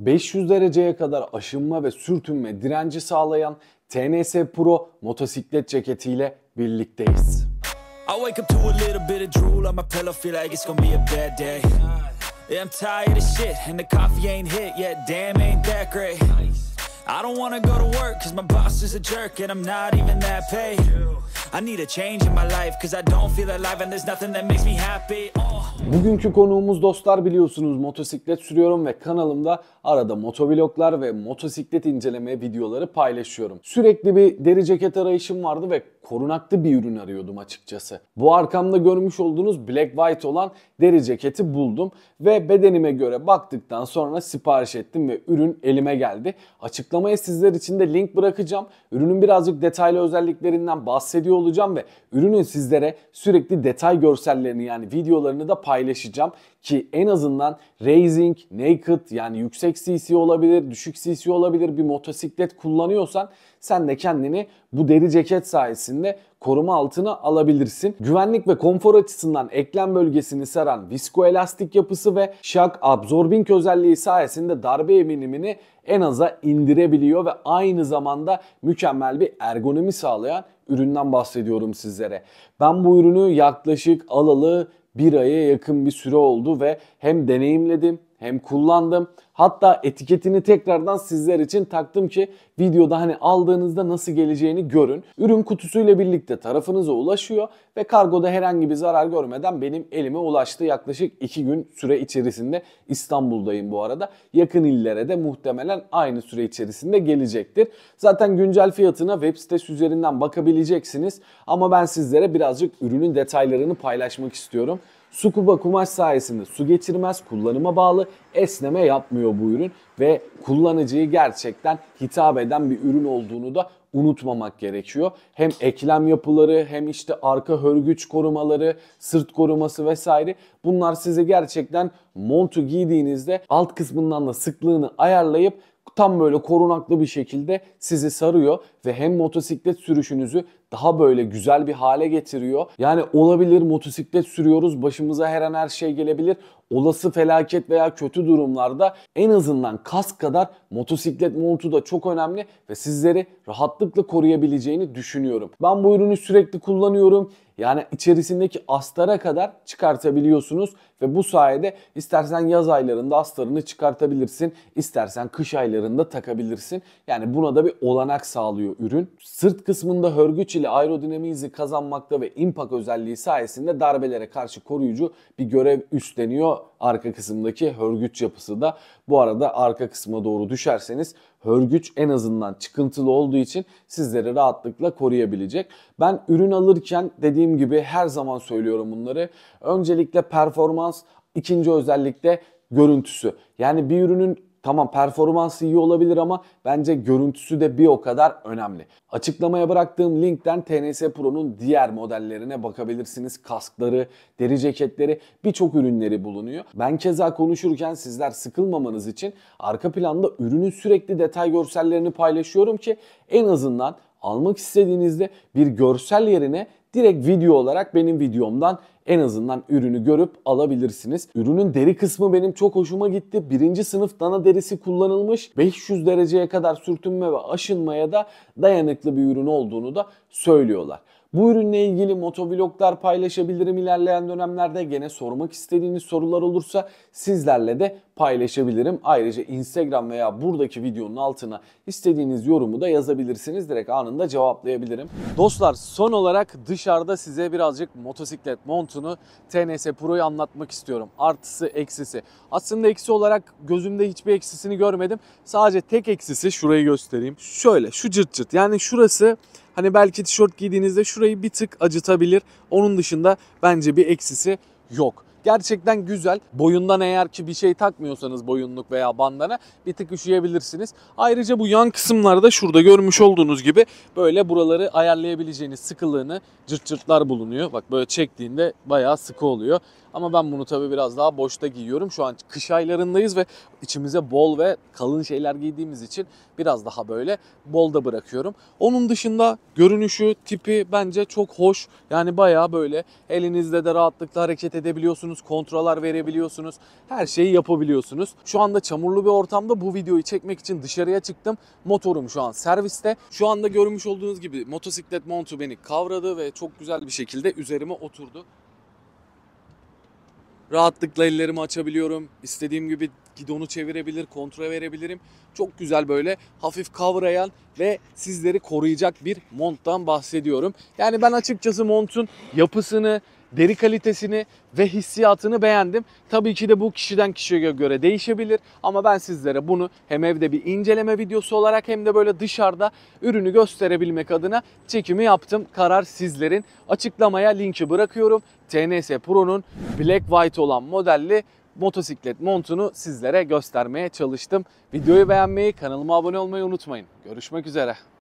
500 dereceye kadar aşınma ve sürtünme direnci sağlayan TNS Pro motosiklet ceketiyle birlikteyiz. I wake up to a little bit of drool on my pillow, feel like it's gonna be a bad day. Yeah, I'm tired of shit, and the coffee ain't hit yet, damn, ain't that great. I don't wanna go to work, cause my boss is a jerk, and I'm not even that paid. Bugünkü konuğumuz dostlar biliyorsunuz motosiklet sürüyorum ve kanalımda arada motovloglar ve motosiklet inceleme videoları paylaşıyorum. Sürekli bir deri ceket arayışım vardı ve korunaklı bir ürün arıyordum açıkçası. Bu arkamda görmüş olduğunuz black white olan deri ceketi buldum ve bedenime göre baktıktan sonra sipariş ettim ve ürün elime geldi. Açıklamaya sizler için de link bırakacağım. Ürünün birazcık detaylı özelliklerinden bahsediyor olacağım ve ürünün sizlere sürekli detay görsellerini yani videolarını da paylaşacağım ki en azından racing, naked yani yüksek CC olabilir, düşük CC olabilir. Bir motosiklet kullanıyorsan sen de kendini bu deri ceket sayesinde koruma altına alabilirsin. Güvenlik ve konfor açısından eklem bölgesini saran viskoelastik yapısı ve shock absorbing özelliği sayesinde darbe eminimini en aza indirebiliyor ve aynı zamanda mükemmel bir ergonomi sağlayan üründen bahsediyorum sizlere. Ben bu ürünü yaklaşık alalı bir aya yakın bir süre oldu ve hem deneyimledim hem kullandım. Hatta etiketini tekrardan sizler için taktım ki videoda hani aldığınızda nasıl geleceğini görün. Ürün kutusuyla birlikte tarafınıza ulaşıyor ve kargoda herhangi bir zarar görmeden benim elime ulaştı. Yaklaşık 2 gün süre içerisinde İstanbul'dayım bu arada. Yakın illere de muhtemelen aynı süre içerisinde gelecektir. Zaten güncel fiyatına web sitesi üzerinden bakabileceksiniz. Ama ben sizlere birazcık ürünün detaylarını paylaşmak istiyorum. Sukuba kumaş sayesinde su geçirmez, kullanıma bağlı, esneme yapmıyor bu ürün ve kullanıcıyı gerçekten hitap eden bir ürün olduğunu da unutmamak gerekiyor. Hem eklem yapıları hem işte arka hörgüç korumaları, sırt koruması vesaire bunlar size gerçekten montu giydiğinizde alt kısmından da sıklığını ayarlayıp tam böyle korunaklı bir şekilde sizi sarıyor ve hem motosiklet sürüşünüzü daha böyle güzel bir hale getiriyor. Yani olabilir motosiklet sürüyoruz başımıza her an her şey gelebilir. Olası felaket veya kötü durumlarda en azından kask kadar motosiklet montu da çok önemli ve sizleri rahatlıkla koruyabileceğini düşünüyorum. Ben bu ürünü sürekli kullanıyorum. Yani içerisindeki astara kadar çıkartabiliyorsunuz ve bu sayede istersen yaz aylarında astarını çıkartabilirsin, istersen kış aylarında takabilirsin. Yani buna da bir olanak sağlıyor ürün. Sırt kısmında hörgüç ile aerodinamiği kazanmakta ve impact özelliği sayesinde darbelere karşı koruyucu bir görev üstleniyor arka kısımdaki hörgüç yapısı da. Bu arada arka kısma doğru düşerseniz hörgüç en azından çıkıntılı olduğu için sizleri rahatlıkla koruyabilecek. Ben ürün alırken dediğim gibi her zaman söylüyorum bunları. Öncelikle performans, ikinci özellikle görüntüsü. Yani bir ürünün Tamam performansı iyi olabilir ama bence görüntüsü de bir o kadar önemli. Açıklamaya bıraktığım linkten TNS Pro'nun diğer modellerine bakabilirsiniz. Kaskları, deri ceketleri birçok ürünleri bulunuyor. Ben keza konuşurken sizler sıkılmamanız için arka planda ürünün sürekli detay görsellerini paylaşıyorum ki en azından almak istediğinizde bir görsel yerine direkt video olarak benim videomdan en azından ürünü görüp alabilirsiniz. Ürünün deri kısmı benim çok hoşuma gitti. Birinci sınıf dana derisi kullanılmış. 500 dereceye kadar sürtünme ve aşınmaya da dayanıklı bir ürün olduğunu da söylüyorlar. Bu ürünle ilgili motovloglar paylaşabilirim ilerleyen dönemlerde. Gene sormak istediğiniz sorular olursa sizlerle de paylaşabilirim. Ayrıca Instagram veya buradaki videonun altına istediğiniz yorumu da yazabilirsiniz. Direkt anında cevaplayabilirim. Dostlar son olarak dışarıda size birazcık motosiklet montunu TNS Pro'yu anlatmak istiyorum. Artısı eksisi. Aslında eksi olarak gözümde hiçbir eksisini görmedim. Sadece tek eksisi şurayı göstereyim. Şöyle şu cırt cırt yani şurası Hani belki tişört giydiğinizde şurayı bir tık acıtabilir. Onun dışında bence bir eksisi yok. Gerçekten güzel. Boyundan eğer ki bir şey takmıyorsanız boyunluk veya bandana bir tık üşüyebilirsiniz. Ayrıca bu yan kısımlarda şurada görmüş olduğunuz gibi böyle buraları ayarlayabileceğiniz sıkılığını cırt cırtlar bulunuyor. Bak böyle çektiğinde bayağı sıkı oluyor. Ama ben bunu tabii biraz daha boşta giyiyorum. Şu an kış aylarındayız ve içimize bol ve kalın şeyler giydiğimiz için biraz daha böyle bolda bırakıyorum. Onun dışında görünüşü, tipi bence çok hoş. Yani bayağı böyle elinizde de rahatlıkla hareket edebiliyorsunuz, kontroller verebiliyorsunuz. Her şeyi yapabiliyorsunuz. Şu anda çamurlu bir ortamda bu videoyu çekmek için dışarıya çıktım. Motorum şu an serviste. Şu anda görmüş olduğunuz gibi motosiklet montu beni kavradı ve çok güzel bir şekilde üzerime oturdu. Rahatlıkla ellerimi açabiliyorum. İstediğim gibi gidonu çevirebilir, kontrol verebilirim. Çok güzel böyle hafif kavrayan ve sizleri koruyacak bir monttan bahsediyorum. Yani ben açıkçası montun yapısını, deri kalitesini ve hissiyatını beğendim. Tabii ki de bu kişiden kişiye göre değişebilir ama ben sizlere bunu hem evde bir inceleme videosu olarak hem de böyle dışarıda ürünü gösterebilmek adına çekimi yaptım. Karar sizlerin. Açıklamaya linki bırakıyorum. TNS Pro'nun Black White olan modelli motosiklet montunu sizlere göstermeye çalıştım. Videoyu beğenmeyi, kanalıma abone olmayı unutmayın. Görüşmek üzere.